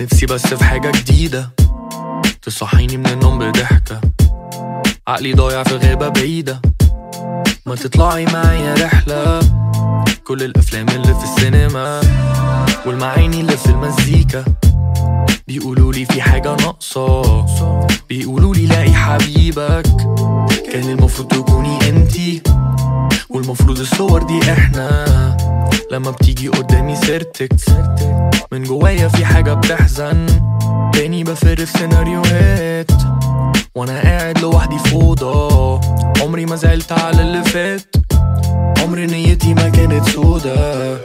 بس في حاجة جديدة. تصحيني من النوم بضحكة. عقلي ضايع في غابة بعيدة. ما تطلعي معايا رحلة. كل الأفلام اللي في السينما والمعاني اللي في المزيكا. بيقولولي في حاجة ناقصة. بيقولولي لاقي حبيبك. كان المفروض تكوني انتي والمفروض الصور دي إحنا. لما بتيجي قدامي سيرتك. من جوايا في حاجة بتحزن. تاني بفر سيناريوهات. وأنا قاعد لوحدي في أوضة. عمري ما زعلت على اللي فات. عمري نيتي ما كانت سودا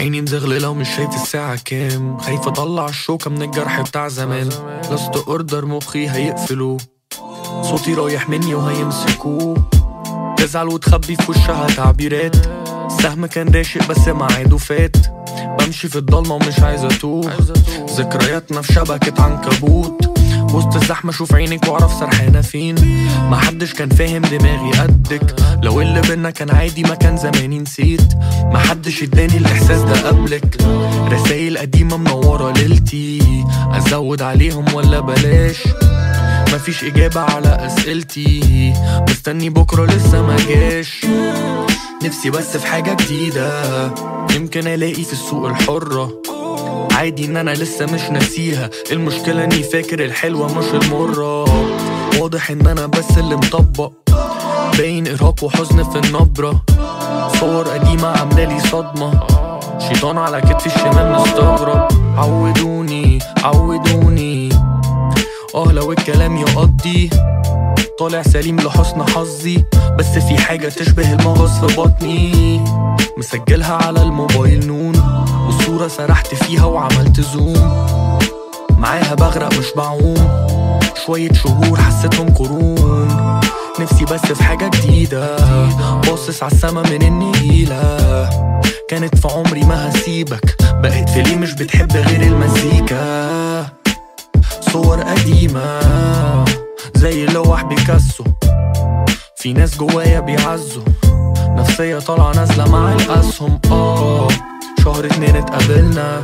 عيني مزغللة ومش شايف الساعة كام. خايف أطلع الشوكة من الجرح بتاع زمان. لست اوردر مخي هيقفلوا صوتي رايح مني وهيمسكوه. تزعل وتخبي في وشها تعبيرات. السهم كان راشق بس ميعاده فات. بمشي في الضلمة ومش عايز أتوه. ذكرياتنا في شبكة عنكبوت. وسط الزحمة أشوف عينك واعرف سرحانة فين. محدش كان فاهم دماغي قدك. لو اللي بينا كان عادي ما كان زماني نسيت. محدش اداني الإحساس ده قبلك. رسايل قديمة منورة ليلتي. أزود عليهم ولا بلاش؟ مفيش إجابة على أسئلتي. مستني بكرة لسه ما جاش. نفسي بس في حاجة جديدة. يمكن ألاقي في السوق الحرة. عادي إن أنا لسه مش ناسيها. المشكلة إني فاكر الحلوة مش المرة. واضح إن أنا بس اللي مطبق. باين إرهاق وحزن في النبرة. صور قديمة عاملالي صدمة. شيطان على كتفي الشمال مستغرب. عودوني عودوني. آه لو الكلام يقضي. طالع سليم لحسن حظي. بس في حاجة تشبه المغص في بطني. مسجلها على الموبايل نون والصورة سرحت فيها وعملت زوم. معاها بغرق مش بعوم. شوية شهور حسيتهم قرون نفسي بس في حاجة جديدة. باصص عالسما من النجيلة كانت في عمري ما هسيبك. بقت في ليه مش بتحب غير المزيكا. صور قديمة. زي لوح بيكاسو في ناس جوايا بيعزوا. نفسية طالعة نازلة مع الأسهم. آه. شهر اتنين اتقابلنا.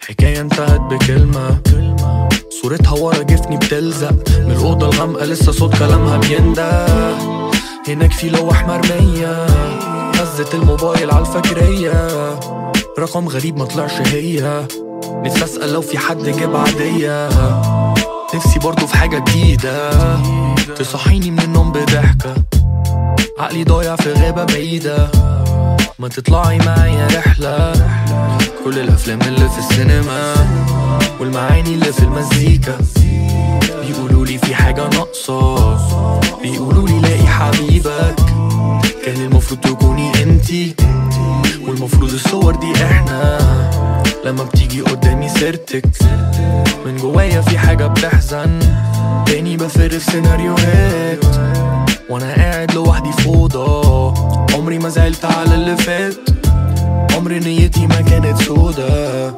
حكاية انتهت بكلمة. صورتها ورا جفني بتلزق. من الأوضة الغامقة لسه صوت كلامها بينده هناك في لوح مرمية. هزت الموبايل عالفجرية رقم غريب مطلعش هي. نفسي اسأل لو في حد جاب عادية. نفسي برضو في حاجة جديدة. تصحيني من النوم بضحكة. عقلي ضايع في غابة بعيدة. ما تطلعي معايا رحلة. كل الأفلام اللي في السينما والمعاني اللي في المزيكا. بيقولولي في حاجة ناقصة. بيقولولي لاقي حبيبك. كان المفروض تكوني انتي. والمفروض الصور دي إحنا. لما بتيجي قدامي سيرتك. من جوايا في حاجة بتحزن. تاني بفر في سيناريوهات. وأنا قاعد لوحدي في اوضه. عمري ما زعلت على اللي فات. عمري نيتي ما كانت سودا